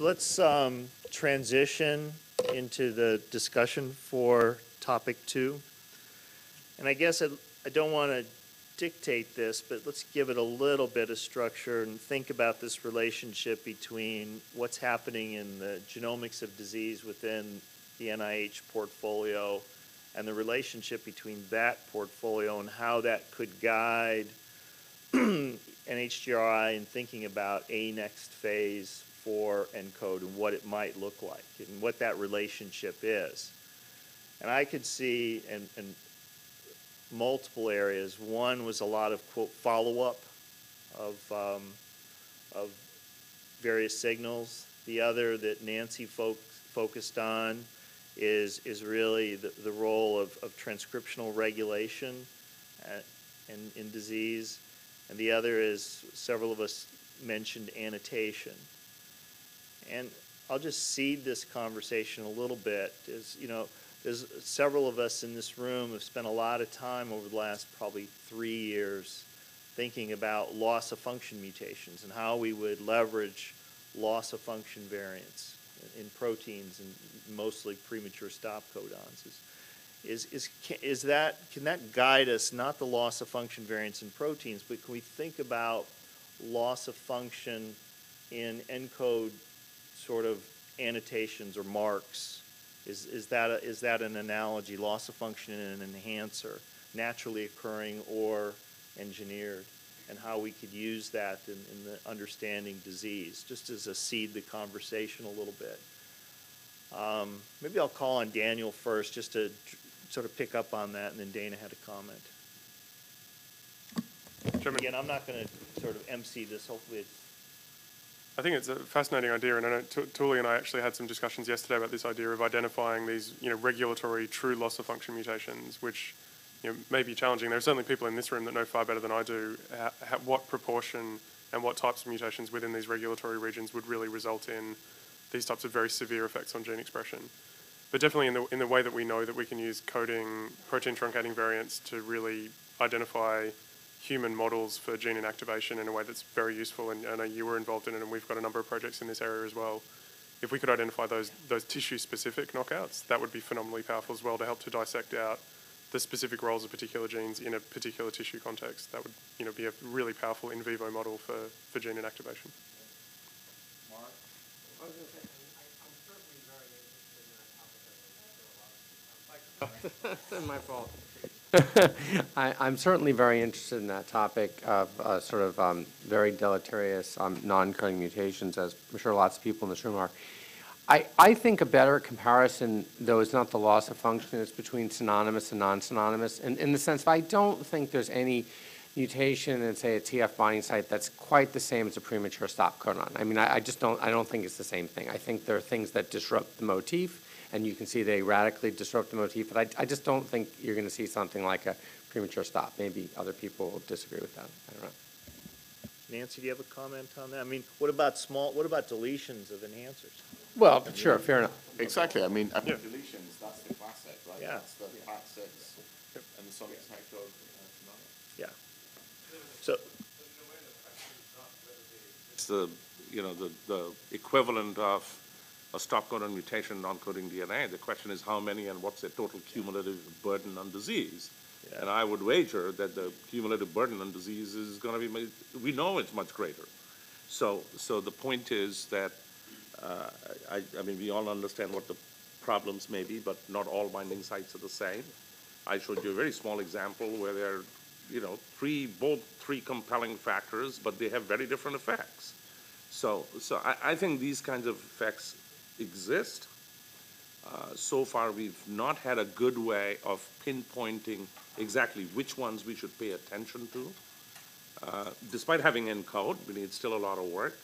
So let's um, transition into the discussion for topic two. And I guess I, I don't want to dictate this, but let's give it a little bit of structure and think about this relationship between what's happening in the genomics of disease within the NIH portfolio and the relationship between that portfolio and how that could guide NHGRI in thinking about a next phase for ENCODE and what it might look like and what that relationship is. And I could see in, in multiple areas. One was a lot of quote follow-up of um, of various signals. The other that Nancy fo- focused on is is really the, the role of, of transcriptional regulation at, in, in disease. And the other is several of us mentioned annotation. And I'll just seed this conversation a little bit. Is you know, there's several of us in this room have spent a lot of time over the last probably three years thinking about loss of function mutations and how we would leverage loss of function variants in proteins and mostly premature stop codons. Is, is, is, is that, can that guide us, not the loss of function variants in proteins, but can we think about loss of function in ENCODE sort of annotations or marks? Is, is, that, a, is that an analogy, loss of function in an enhancer, naturally occurring or engineered? And how we could use that in, in the understanding disease, just as a seed the conversation a little bit. Um, maybe I'll call on Daniel first, just to sort of pick up on that, and then Dana had a comment. Chairman. Again, I'm not going to sort of MC this. Hopefully, it's I think it's a fascinating idea, and I know Tuuli and I actually had some discussions yesterday about this idea of identifying these, you know, regulatory true loss of function mutations, which, you know, may be challenging. There are certainly people in this room that know far better than I do ha- ha- what proportion and what types of mutations within these regulatory regions would really result in these types of very severe effects on gene expression. But definitely in the in the way that we know that we can use coding protein truncating variants to really identify human models for gene inactivation in a way that's very useful, and I know you were involved in it, and we've got a number of projects in this area as well. If we could identify those those tissue-specific knockouts, that would be phenomenally powerful as well to help to dissect out the specific roles of particular genes in a particular tissue context. That would, you know, be a really powerful in vivo model for, for gene inactivation. My fault. I, I'm certainly very interested in that topic of uh, sort of um, very deleterious um, non-coding mutations, as I'm sure lots of people in this room are. I, I think a better comparison, though, is not the loss of function, it's between synonymous and non-synonymous, in, in the sense that I don't think there's any mutation in, say, a TF binding site that's quite the same as a premature stop codon. I mean, I, I just don't, I don't think it's the same thing. I think there are things that disrupt the motif, and you can see they radically disrupt the motif, but I, I just don't think you're going to see something like a premature stop. Maybe other people will disagree with that. I don't know. Nancy, do you have a comment on that? I mean, what about small? What about deletions of enhancers? Well, but sure, fair enough. Exactly, I mean, I Yeah. deletions, that's the classic, right? Yeah. That's the part six, and the sonic cycle. uh, Yeah. So, It's the, you know, the, the equivalent of a stop codon mutation, non-coding DNA. The question is how many and what's the total cumulative burden on disease? Yeah. And I would wager that the cumulative burden on disease is gonna be, we know it's much greater. So, so the point is that, uh, I, I mean, we all understand what the problems may be, but not all binding sites are the same. I showed you a very small example where there are, you know, three, both three compelling factors, but they have very different effects. So, so I, I think these kinds of effects exist. Uh, So far, we've not had a good way of pinpointing exactly which ones we should pay attention to. Uh, Despite having ENCODE, we need still a lot of work.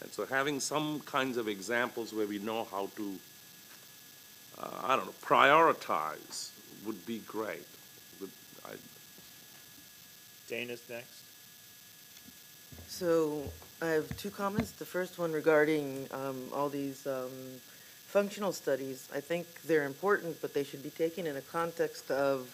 And so having some kinds of examples where we know how to, uh, I don't know, prioritize would be great. Would- I- Dana's next. So I have two comments. The first one regarding um, all these um, functional studies. I think they're important, but they should be taken in a context of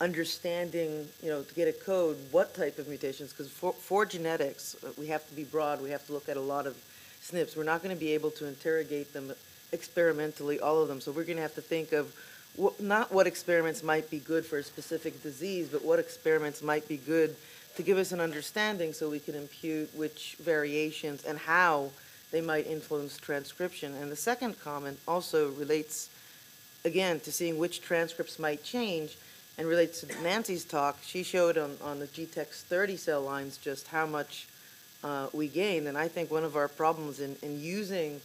understanding, you know, to get a code, what type of mutations, because for, for genetics, uh, we have to be broad, we have to look at a lot of SNPs. We're not going to be able to interrogate them experimentally, all of them. So we're going to have to think of wh- not what experiments might be good for a specific disease, but what experiments might be good to give us an understanding so we can impute which variations and how they might influence transcription. And the second comment also relates, again, to seeing which transcripts might change and relates to Nancy's talk. She showed on, on the GTEx 30 cell lines just how much uh, we gained. And I think one of our problems in, in using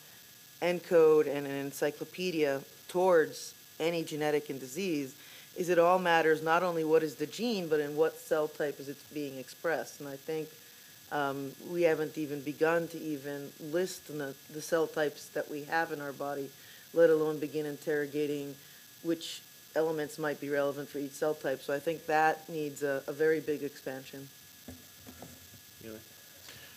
ENCODE and an encyclopedia towards any genetic and disease is it all matters not only what is the gene, but in what cell type is it being expressed. And I think um, we haven't even begun to even list the, the cell types that we have in our body, let alone begin interrogating which elements might be relevant for each cell type. So I think that needs a, a very big expansion.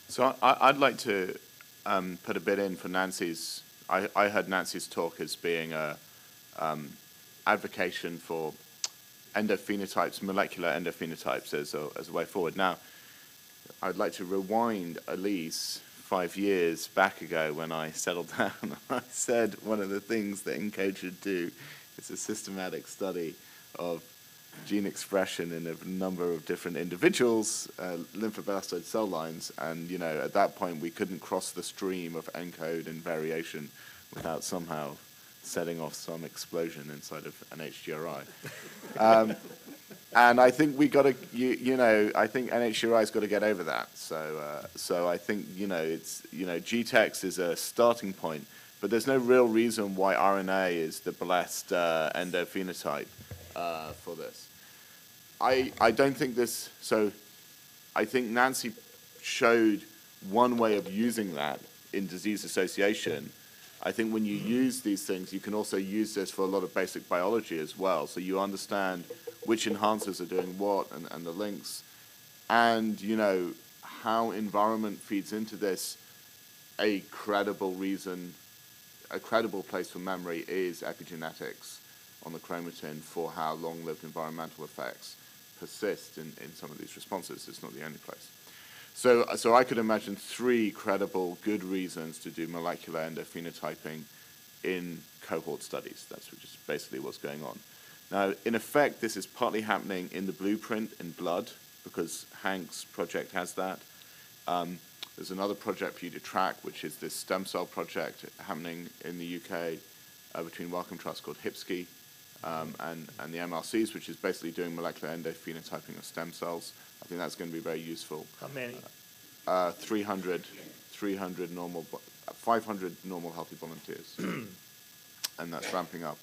So I, I'd like to um, put a bit in for Nancy's. I, I heard Nancy's talk as being a um, advocation for endophenotypes, molecular endophenotypes as a, as a way forward. Now, I'd like to rewind at least five years back ago when I settled down. I said one of the things that ENCODE should do is a systematic study of gene expression in a number of different individuals, uh, lymphoblastoid cell lines, and you know at that point we couldn't cross the stream of encode and variation without somehow setting off some explosion inside of NHGRI. um, and I think we got to, you, you know, I think NHGRI's got to get over that. So, uh, so I think you know it's you know GTEx is a starting point, but there's no real reason why RNA is the blessed uh, endophenotype uh, for this. I, I don't think this, so I think Nancy showed one way of using that in disease association. I think when you use these things, you can also use this for a lot of basic biology as well. So you understand which enhancers are doing what and, and the links. And, you know, how environment feeds into this, a credible reason, a credible place for memory is epigenetics on the chromatin for how long-lived environmental effects persist in, in some of these responses. It's not the only place. So, so I could imagine three credible, good reasons to do molecular endophenotyping in cohort studies. That's which is basically what's going on. Now, in effect, this is partly happening in the blueprint in blood, because Hank's project has that. Um, there's another project for you to track, which is this stem cell project happening in the UK uh, between Wellcome Trust called HIPSCI um, and, and the MRCs, which is basically doing molecular endophenotyping of stem cells. I think that's going to be very useful. How many? Uh, 300, 300 normal, uh, 500 normal healthy volunteers, and that's ramping up.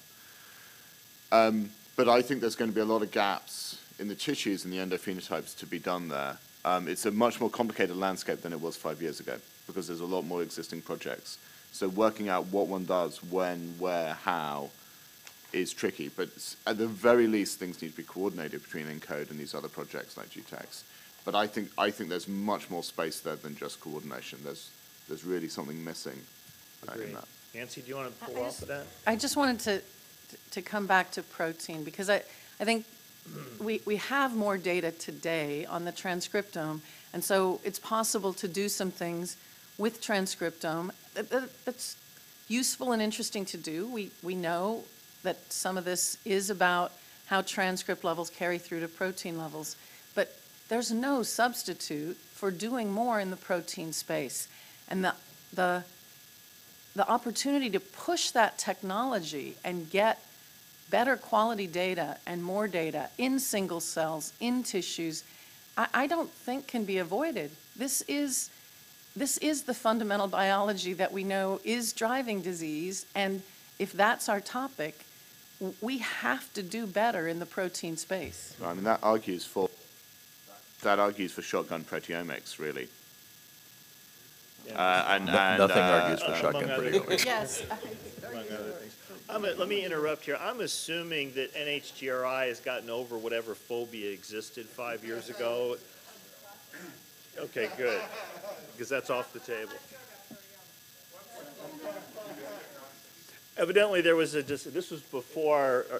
Um, but I think there's going to be a lot of gaps in the tissues and the endophenotypes to be done there. Um, it's a much more complicated landscape than it was five years ago because there's a lot more existing projects. So working out what one does, when, where, how, is tricky. But at the very least, things need to be coordinated between ENCODE and these other projects like GTEx. But I think I think there's much more space there than just coordination. There's there's really something missing uh, in that. Nancy, do you want to pull I off just- of that? I just wanted to, to come back to protein, because I, I think we, we have more data today on the transcriptome, and so it's possible to do some things with transcriptome that, that- that's useful and interesting to do. We, we know that some of this is about how transcript levels carry through to protein levels, but there's no substitute for doing more in the protein space. And the, the, the opportunity to push that technology and get better quality data and more data in single cells, in tissues, I, I don't think can be avoided. This is, this is the fundamental biology that we know is driving disease, and if that's our topic, we have to do better in the protein space. I mean that argues for that argues for shotgun proteomics really. Uh, and, No- and, Nothing uh, argues for shotgun proteomics. Yes. among other things. I'm, a- let me interrupt here. I'm assuming that NHGRI has gotten over whatever phobia existed five years ago. Okay, good, because that's off the table. Evidently, there was a, dis- this was before, uh,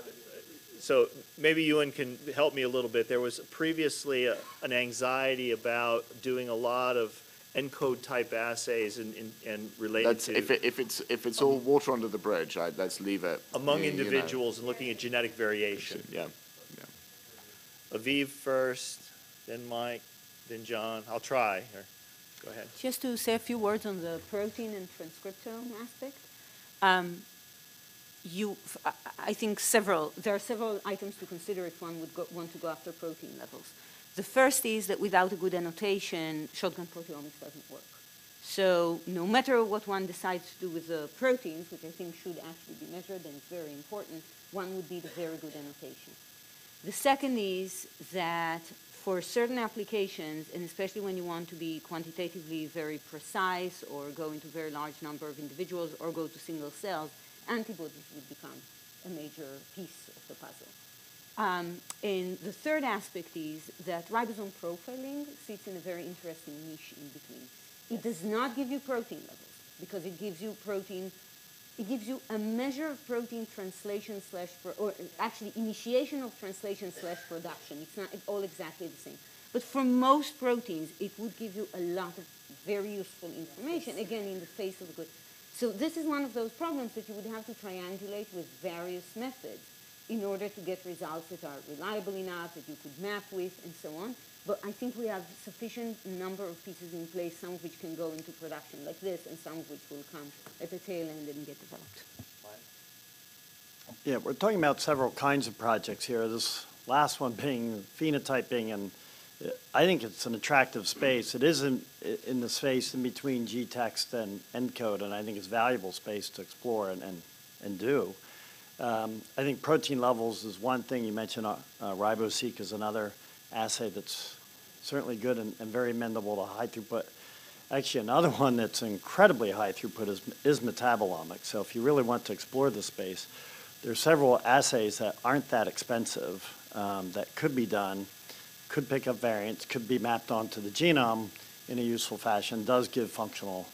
so maybe Ewan can help me a little bit. There was previously a- an anxiety about doing a lot of ENCODE type assays and, and- and related That's, if it, if it's, if it's all water under the bridge, I, let's leave it. among you know. individuals and looking at genetic variation. Yeah, yeah. Aviv first, then Mike, then John. I'll try, or, go ahead. Just to say a few words on the protein and transcriptome aspect. Um, you, I- think several, there are several items to consider if one would go, want to go after protein levels. The first is that without a good annotation, shotgun proteomics doesn't work. So no matter what one decides to do with the proteins, which I think should actually be measured and is very important, one would need a very good annotation. The second is that for certain applications, and especially when you want to be quantitatively very precise or go into very large number of individuals or go to single cells, antibodies would become a major piece of the puzzle. Um, and the third aspect is that ribosome profiling sits in a very interesting niche in between. It does not give you protein levels because it gives you protein it gives you a measure of protein translation slash, pro- or actually initiation of translation slash production. It's not all exactly the same. But for most proteins, it would give you a lot of very useful information, again, in the face of a good. So this is one of those problems that you would have to triangulate with various methods in order to get results that are reliable enough, that you could map with, and so on. But I think we have sufficient number of pieces in place, some of which can go into production like this, and some of which will come at the tail end and get developed. Yeah, we're talking about several kinds of projects here. This last one being phenotyping, and I think it's an attractive space. It is in, the space in between GTEx and ENCODE, and I think it's valuable space to explore and, and, and do. Um, I think protein levels is one thing. You mentioned uh, uh, RiboSeq is another assay that's certainly good and, and very amendable to high throughput. Actually, another one that's incredibly high throughput is, is metabolomics. So if you really want to explore this space, there are several assays that aren't that expensive um, that could be done, could pick up variants, could be mapped onto the genome in a useful fashion, does give functional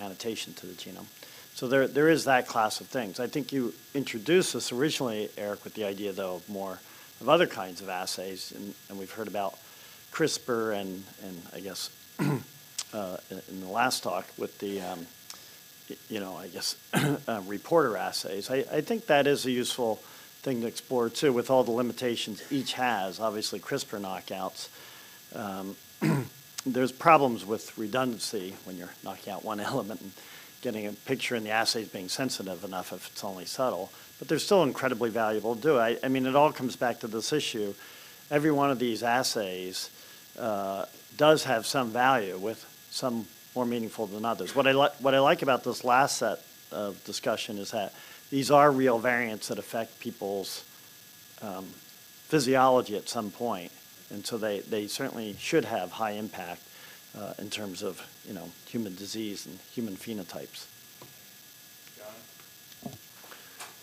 annotation to the genome. So there, there is that class of things. I think you introduced this originally, Eric, with the idea, though, of more of other kinds of assays, and, and we've heard about CRISPR and, and I guess uh, in- in the last talk with the, um, you know, I guess, uh, reporter assays. I, I think that is a useful thing to explore too, with all the limitations each has. Obviously, CRISPR knockouts. Um, there's problems with redundancy when you're knocking out one element and getting a picture in the assays being sensitive enough if it's only subtle. But they're still incredibly valuable to do. I, I mean, it all comes back to this issue. Every one of these assays uh, does have some value with some more meaningful than others. What I like, what I like about this last set of discussion is that these are real variants that affect people's um, physiology at some point, and so they, they certainly should have high impact uh, in terms of, you know, human disease and human phenotypes.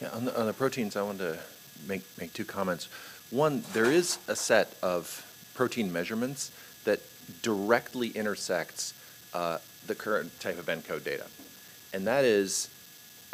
Yeah, on the, on the proteins, I wanted to make, make two comments. One, there is a set of protein measurements that directly intersects uh, the current type of ENCODE data. And that is,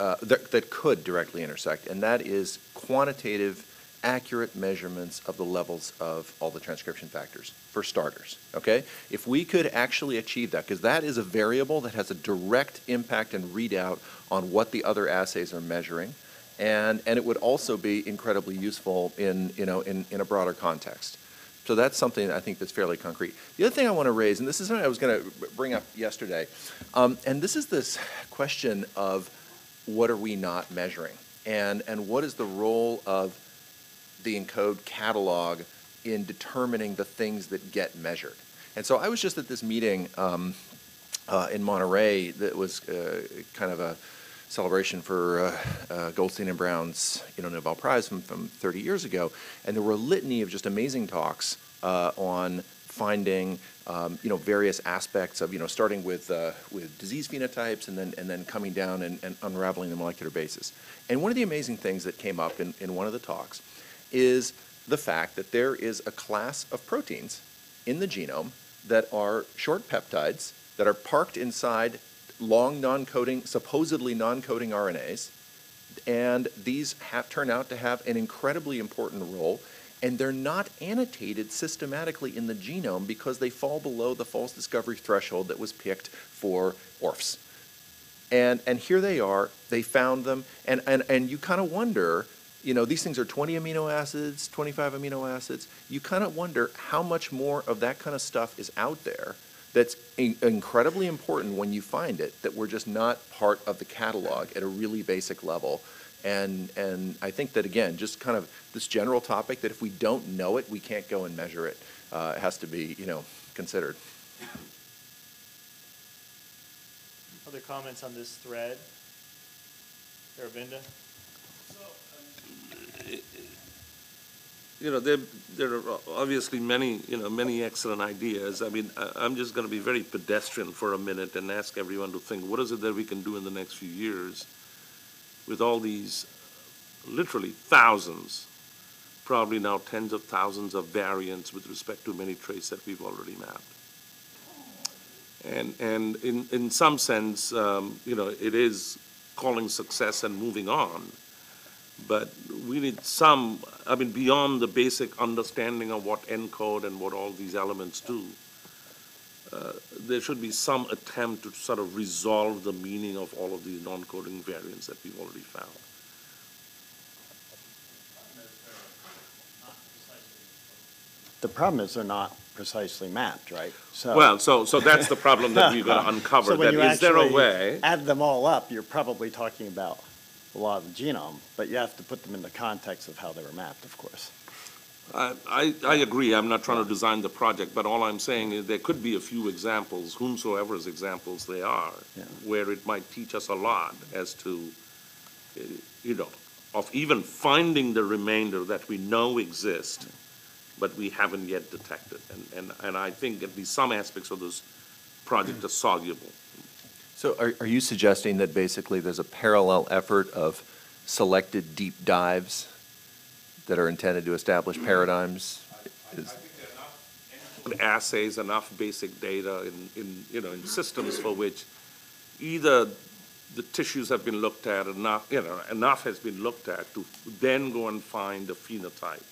uh, that, that could directly intersect, and that is quantitative, accurate measurements of the levels of all the transcription factors, for starters, okay? If we could actually achieve that, because that is a variable that has a direct impact and readout on what the other assays are measuring, and, and it would also be incredibly useful in, you know, in, in a broader context. So that's something I think that's fairly concrete. The other thing I want to raise, and this is something I was going to bring up yesterday, um, and this is this question of what are we not measuring, and and what is the role of the ENCODE catalog in determining the things that get measured. And so I was just at this meeting um, uh, in Monterey that was uh, kind of a celebration for uh, uh, Goldstein and Brown's you know Nobel Prize from, from 30 years ago, and there were a litany of just amazing talks uh, on finding um, you know various aspects of you know starting with uh, with disease phenotypes and then and then coming down and, and unraveling the molecular basis. And one of the amazing things that came up in, in one of the talks is the fact that there is a class of proteins in the genome that are short peptides that are parked inside long non-coding, supposedly non-coding RNAs, and these have, turn out to have an incredibly important role and they're not annotated systematically in the genome because they fall below the false discovery threshold that was picked for ORFs. And, and here they are, they found them, and, and, and you kind of wonder, you know, these things are 20 amino acids, 25 amino acids. You kind of wonder how much more of that kind of stuff is out there that's in- incredibly important when you find it, that we're just not part of the catalog at a really basic level. And, and I think that, again, just kind of this general topic, that if we don't know it, we can't go and measure it, uh, has to be, you know, considered. Other comments on this thread? Aravinda? You know, there, there are obviously many, you know, many excellent ideas. I mean, I, I'm just gonna be very pedestrian for a minute and ask everyone to think, what is it that we can do in the next few years with all these literally thousands, probably now tens of thousands of variants with respect to many traits that we've already mapped? And, and in, in some sense, um, you know, it is calling success and moving on. But we need some, I mean, beyond the basic understanding of what ENCODE and what all these elements do, uh, there should be some attempt to sort of resolve the meaning of all of these non-coding variants that we've already found. The problem is they're not precisely mapped, right? So- Well, so, so that's the problem that we've got to uncover, So that is there a way? Add them all up, you're probably talking about a lot of the genome, but you have to put them in the context of how they were mapped, of course. I, I, I agree, I'm not trying to design the project, but all I'm saying is there could be a few examples, whomsoever's examples they are, Yeah. where it might teach us a lot as to, eh, you know, of even finding the remainder that we know exist, but we haven't yet detected. And, and, and I think at least some aspects of this project are soluble. So are, are you suggesting that basically there's a parallel effort of selected deep dives that are intended to establish paradigms? Is- assays, enough basic data in, in, you know, in systems for which either the tissues have been looked at, enough, you know, enough has been looked at to then go and find a phenotype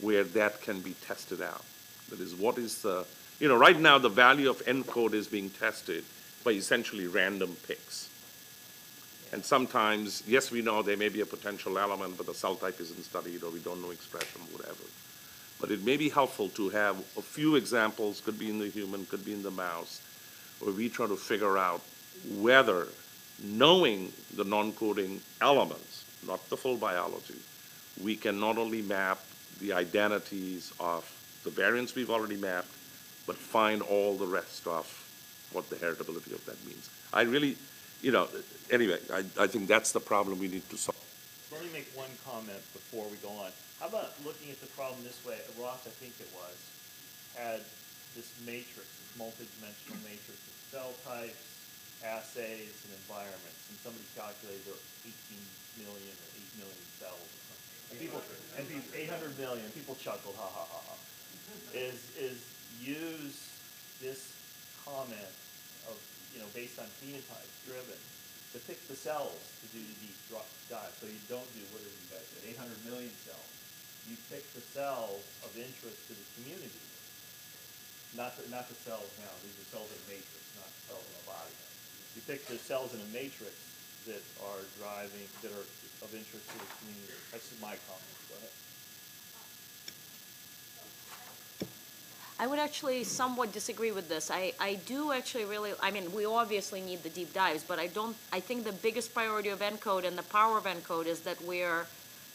where that can be tested out. That is, what is the, you know, right now, the value of ENCODE is being tested by essentially random picks. And sometimes, yes, we know there may be a potential element, but the cell type isn't studied, or we don't know expression, whatever. But it may be helpful to have a few examples, could be in the human, could be in the mouse, where we try to figure out whether knowing the non-coding elements, not the full biology, we can not only map the identities of the variants we've already mapped, but find all the rest of what the heritability of that means. I really, you know, anyway, I, I think that's the problem we need to solve. Let me make one comment before we go on. How about looking at the problem this way? Roth, I think it was, had this matrix, this multidimensional matrix of cell types, assays, and environments, and somebody calculated there were eighteen million or eight million cells or something. And people, and people, eight hundred million, people chuckled, ha ha ha ha. Is, is use this comment of, you know, based on phenotype driven, to pick the cells to do the deep dive. So you don't do, what did you guys eight hundred million cells. You pick the cells of interest to the community. Not the, not the cells now, these are cells in a matrix, not cells in a body. You pick the cells in a matrix that are driving, that are of interest to the community. That's my comment, go ahead. I would actually somewhat disagree with this. I, I do actually really, I mean, we obviously need the deep dives, but I don't, I think the biggest priority of ENCODE and the power of ENCODE is that we're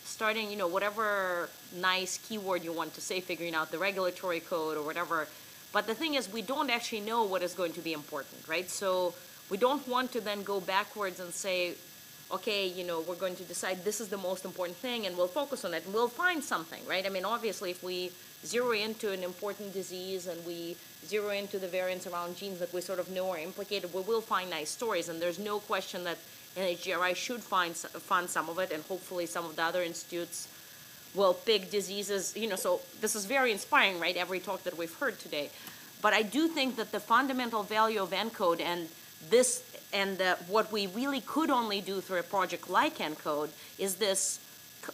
starting, you know, whatever nice keyword you want to say, figuring out the regulatory code or whatever. But the thing is, we don't actually know what is going to be important, right? So we don't want to then go backwards and say, okay, you know, we're going to decide this is the most important thing and we'll focus on it and we'll find something, right? I mean, obviously, if we zero into an important disease and we zero into the variants around genes that we sort of know are implicated, we will find nice stories. And there's no question that NHGRI should find, fund some of it and hopefully some of the other institutes will pick diseases, you know, so this is very inspiring, right? Every talk that we've heard today. But I do think that the fundamental value of ENCODE and this, and uh, what we really could only do through a project like ENCODE is this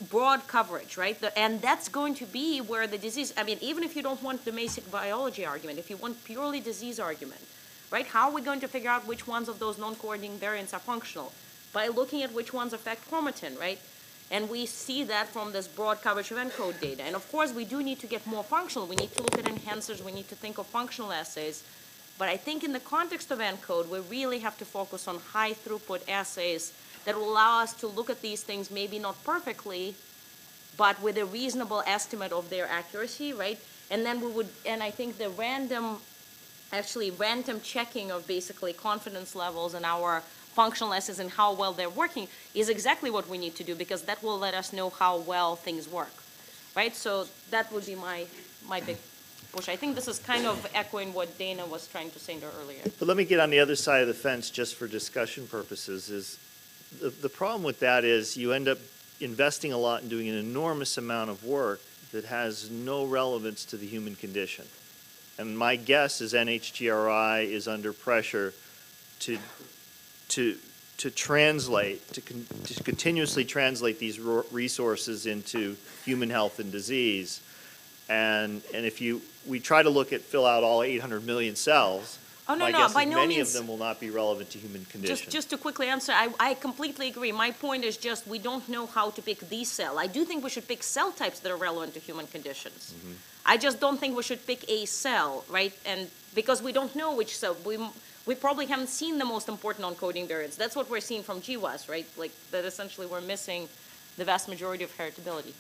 broad coverage, right? The- And that's going to be where the disease, I mean, even if you don't want the basic biology argument, if you want purely disease argument, right? How are we going to figure out which ones of those non-coordinating variants are functional? By looking at which ones affect chromatin, right? And we see that from this broad coverage of ENCODE data. And of course, we do need to get more functional. We need to look at enhancers, we need to think of functional assays. But I think in the context of ENCODE, we really have to focus on high throughput assays that will allow us to look at these things, maybe not perfectly, but with a reasonable estimate of their accuracy, right? And then we would, and I think the random, actually random checking of basically confidence levels and our functional assays and how well they're working is exactly what we need to do because that will let us know how well things work, right? So that would be my, my big push. I think this is kind of echoing what Dana was trying to say earlier. But let me get on the other side of the fence just for discussion purposes is, the, the problem with that is you end up investing a lot and doing an enormous amount of work that has no relevance to the human condition. And my guess is NHGRI is under pressure to, to, to translate, to, con- to continuously translate these resources into human health and disease. And, and if you, we try to look at, fill out all 800 million cells, Oh, no, my no, guess by is no many of means. them will not be relevant to human condition. Just, just to quickly answer, I, I completely agree. My point is just, we don't know how to pick the cell. I do think we should pick cell types that are relevant to human conditions. Mm-hmm. I just don't think we should pick a cell, right? And, because we don't know which cell, we, m- we probably haven't seen the most important on-coding variants. That's what we're seeing from GWAS, right? Like, that essentially we're missing the vast majority of heritability.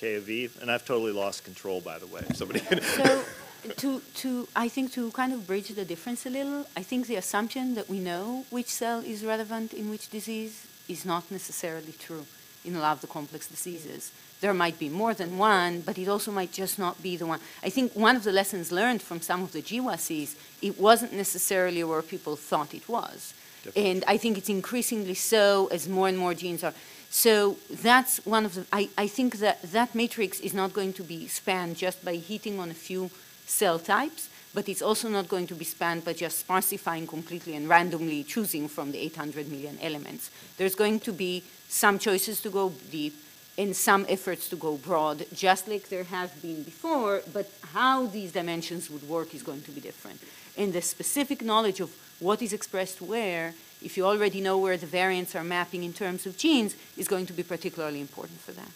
Aviv, and I've totally lost control, by the way. Somebody. So, to, to, I think to kind of bridge the difference a little, I think the assumption that we know which cell is relevant in which disease is not necessarily true in a lot of the complex diseases. There might be more than one, but it also might just not be the one. I think one of the lessons learned from some of the GWAS is it wasn't necessarily where people thought it was. And I think it's increasingly so as more and more genes are. So that's one of the, I, I think that that matrix is not going to be spanned just by hitting on a few cell types, but it's also not going to be spanned by just sparsifying completely and randomly choosing from the 800 million elements. There's going to be some choices to go deep and some efforts to go broad, just like there have been before, but how these dimensions would work is going to be different. And the specific knowledge of what is expressed where, if you already know where the variants are mapping in terms of genes, is going to be particularly important for that.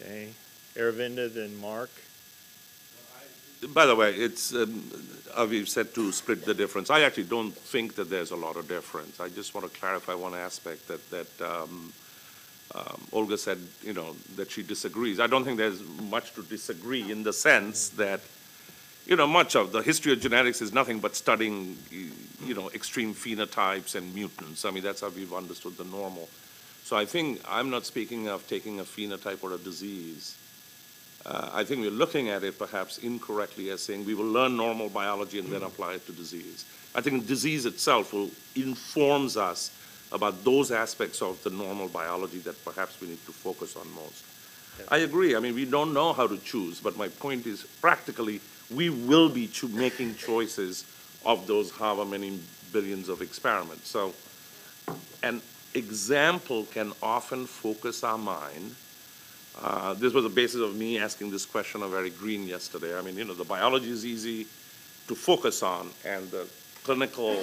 Okay, Aravinda, then Mark. By the way, it's, um, Aviv said to split the difference. I actually don't think that there's a lot of difference. I just want to clarify one aspect that, that um, um, Olga said, you know, that she disagrees. I don't think there's much to disagree in the sense that, you know, much of the history of genetics is nothing but studying, you know, extreme phenotypes and mutants. I mean, that's how we've understood the normal. So I think I'm not speaking of taking a phenotype or a disease. Uh, I think we're looking at it perhaps incorrectly as saying we will learn normal biology and then apply it to disease. I think disease itself will informs us about those aspects of the normal biology that perhaps we need to focus on most. I agree. I mean, we don't know how to choose, but my point is practically we will be choo- making choices of those however many billions of experiments. So an example can often focus our mind uh, This was the basis of me asking this question of Eric Green yesterday. I mean, you know, the biology is easy to focus on, and the clinical,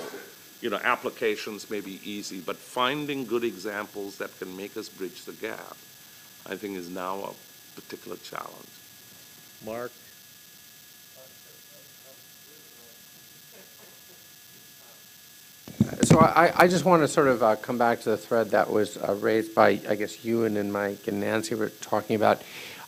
you know, applications may be easy, but finding good examples that can make us bridge the gap, I think is now a particular challenge. Mark? So I, I just want to sort of uh, come back to the thread that was uh, raised by, I guess, you and then Mike and Nancy were talking about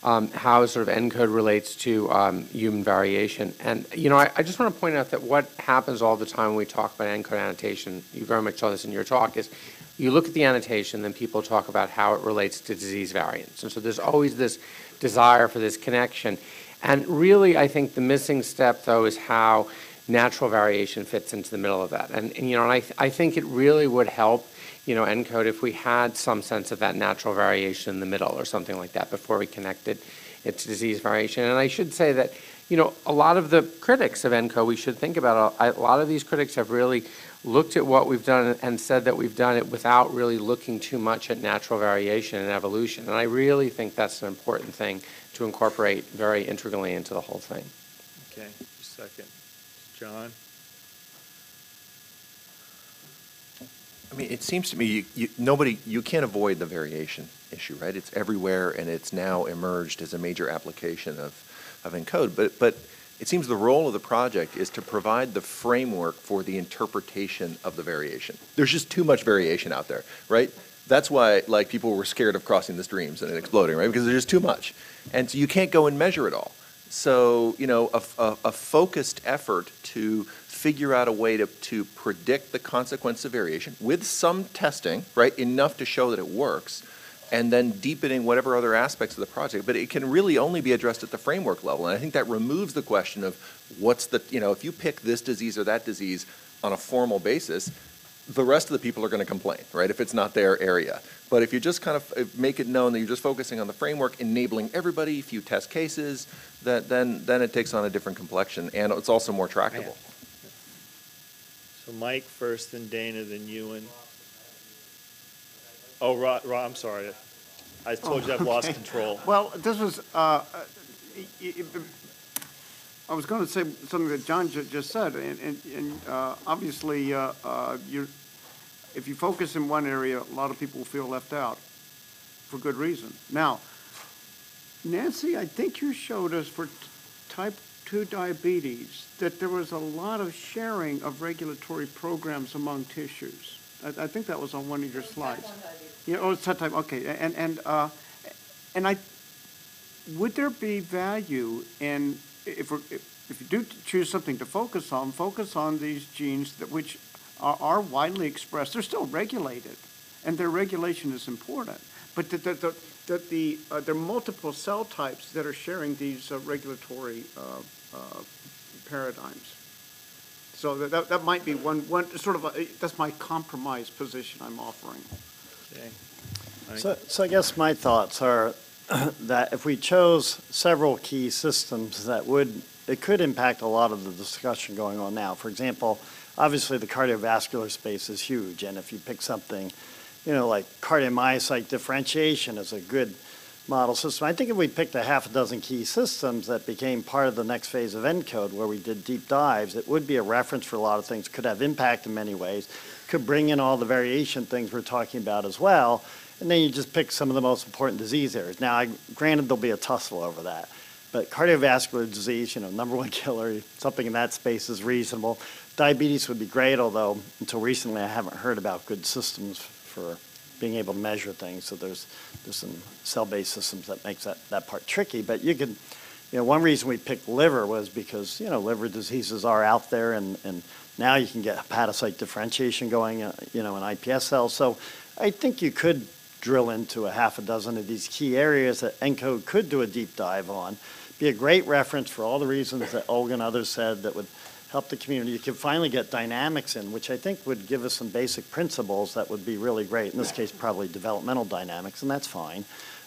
um, how sort of ENCODE relates to um, human variation. And, you know, I, I just want to point out that what happens all the time when we talk about ENCODE annotation, you very much saw this in your talk, is you look at the annotation, then people talk about how it relates to disease variants. And so there's always this desire for this connection. And really, I think the missing step, though, is how natural variation fits into the middle of that. And, and, you know, and I, th- I think it really would help, you know, ENCODE if we had some sense of that natural variation in the middle or something like that before we connected it to disease variation. And I should say that, you know, a lot of the critics of ENCO, we should think about, a a lot of these critics have really looked at what we've done and said that we've done it without really looking too much at natural variation and evolution. And I really think that's an important thing to incorporate very integrally into the whole thing. Okay, just a second. John? I mean, it seems to me, you, you, nobody, you can't avoid the variation issue, right? It's everywhere, and it's now emerged as a major application of, of ENCODE. But, but it seems the role of the project is to provide the framework for the interpretation of the variation. There's just too much variation out there, right? That's why, like, people were scared of crossing the streams and it exploding, right? Because there's just too much. And so you can't go and measure it all. So, you know, a, a, a focused effort to figure out a way to, to predict the consequence of variation with some testing, right, enough to show that it works, and then deepening whatever other aspects of the project. But it can really only be addressed at the framework level. And I think that removes the question of what's the, you know, if you pick this disease or that disease on a formal basis, the rest of the people are going to complain, right, if it's not their area. But if you just kind of uh, make it known that you're just focusing on the framework, enabling everybody, few test cases, that then, then it takes on a different complexion, and it's also more tractable. So Mike first, then Dana, then Ewan. Oh, Ro, Ro, I'm sorry. I told you I've lost control. Well, this was, uh, uh, I was going to say something that John ju- just said, and, and- and uh, obviously, uh, uh, you're, if you focus in one area, a lot of people feel left out, for good reason. Now, Nancy, I think you showed us for t- type 2 diabetes that there was a lot of sharing of regulatory programs among tissues. I, I think that was on one of your slides. Yeah, oh, it's type, okay, and, and, uh, and I, would there be value in, if, we're- if if you do choose something to focus on, focus on these genes that, which are, are widely expressed, they're still regulated, and their regulation is important, but that, that, that- that the, uh, there are multiple cell types that are sharing these uh, regulatory uh, uh, paradigms. So that- that, that might be one, one, sort of, a- that's my compromise position I'm offering. Okay. So, so I guess my thoughts are that if we chose several key systems that would, it could impact a lot of the discussion going on now. For example, obviously the cardiovascular space is huge, and if you pick something, you know, like cardiomyocyte differentiation is a good model system. I think if we picked a half a dozen key systems that became part of the next phase of ENCODE, where we did deep dives, it would be a reference for a lot of things, could have impact in many ways, could bring in all the variation things we're talking about as well, and then you just pick some of the most important disease areas. Now, I, granted, there'll be a tussle over that, but cardiovascular disease, you know, number one killer, something in that space is reasonable. Diabetes would be great, although until recently I haven't heard about good systems for being able to measure things. So there's there's some cell-based systems that makes that, that part tricky. But you could, you know, one reason we picked liver was because you know liver diseases are out there, and and now you can get hepatocyte differentiation going, uh, you know, in iPS cells. So I think you could drill into a half a dozen of these key areas that ENCODE could do a deep dive on. Be a great reference for all the reasons that Olga and others said that would help the community. You could finally get dynamics in, which I think would give us some basic principles that would be really great. In this case, probably developmental dynamics, and that's fine.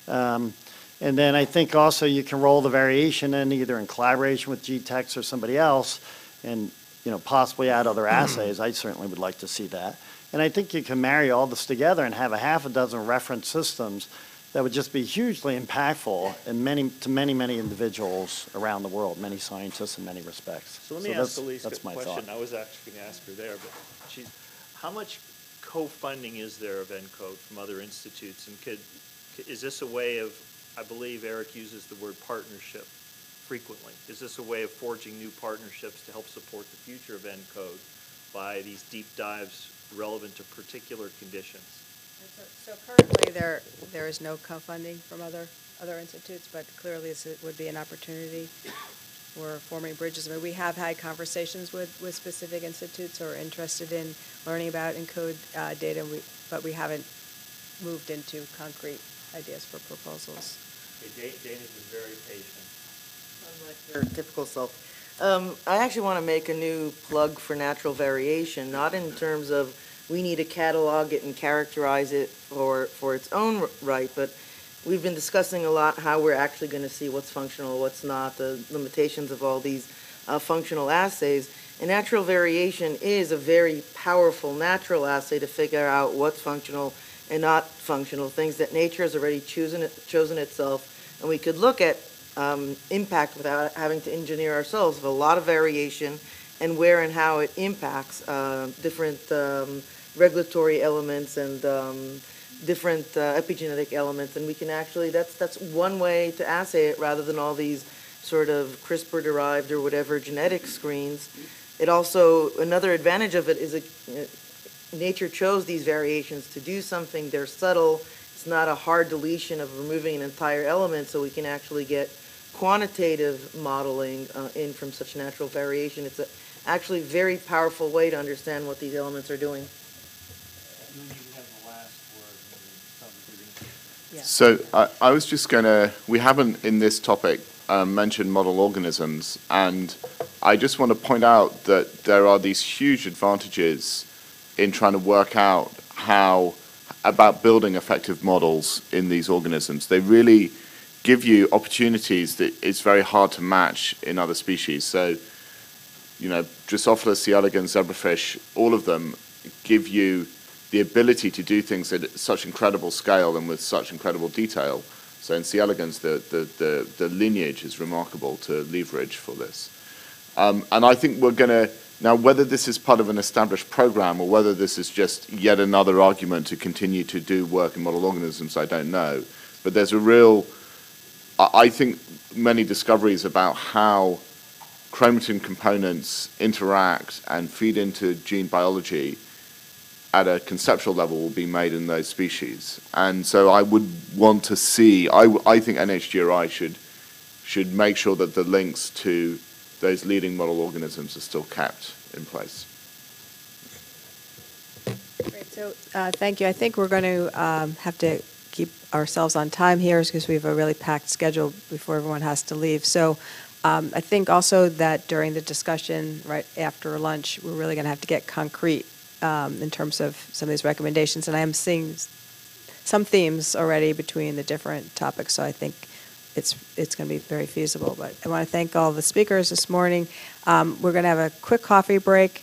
Um, and then I think also you can roll the variation in either in collaboration with GTEx or somebody else, and you know possibly add other mm-hmm. assays. I certainly would like to see that. And I think you can marry all this together and have a half a dozen reference systems that would just be hugely impactful in many, to many, many individuals around the world, many scientists in many respects. So let me that's- ask Elise a that's my question. thought. I was actually going to ask her there, but she, how much co-funding is there of ENCODE from other institutes? And could, is this a way of, I believe Eric uses the word partnership frequently. Is this a way of forging new partnerships to help support the future of ENCODE by these deep dives relevant to particular conditions? So currently, there, there is no co-funding from other, other institutes, but clearly this would be an opportunity for forming bridges. I mean, we have had conversations with, with specific institutes who are interested in learning about ENCODE uh, data, we- but we haven't moved into concrete ideas for proposals. Okay, Dana's been very patient. Unlike their typical self. Um, I actually want to make a new plug for natural variation, not in terms of we need to catalog it and characterize it for, for its own right, but we've been discussing a lot how we're actually going to see what's functional, what's not, the limitations of all these uh, functional assays. And natural variation is a very powerful natural assay to figure out what's functional and not functional, things that nature has already chosen, chosen itself. And we could look at um, impact without having to engineer ourselves of a lot of variation and where and how it impacts uh, different um, regulatory elements and um, different uh, epigenetic elements. And we can actually, that's, that's one way to assay it rather than all these sort of CRISPR-derived or whatever genetic screens. It also, another advantage of it is it, uh, nature chose these variations to do something. They're subtle. It's not a hard deletion of removing an entire element, so we can actually get quantitative modeling uh, in from such natural variation. It's a actually very powerful way to understand what these elements are doing. So I, I was just going to, we haven't in this topic um, mentioned model organisms, and I just want to point out that there are these huge advantages in trying to work out how, about building effective models in these organisms. They really give you opportunities that it's very hard to match in other species. So, you know, Drosophila, C. elegans, zebrafish, all of them give you the ability to do things at such incredible scale and with such incredible detail. So in C. elegans, the, the, the, the lineage is remarkable to leverage for this. Um, and I think we're going to, now whether this is part of an established program or whether this is just yet another argument to continue to do work in model organisms, I don't know. But there's a real, I I think many discoveries about how chromatin components interact and feed into gene biology at a conceptual level will be made in those species. And so I would want to see, I think NHGRI should, should make sure that the links to those leading model organisms are still kept in place. Great, so, uh, thank you. I think we're going to um, have to ourselves on time here because we have a really packed schedule before everyone has to leave. So um, I think also that during the discussion, right after lunch, we're really going to have to get concrete um, in terms of some of these recommendations. And I am seeing some themes already between the different topics, so I think it's, it's going to be very feasible. But I want to thank all the speakers this morning. Um, We're going to have a quick coffee break.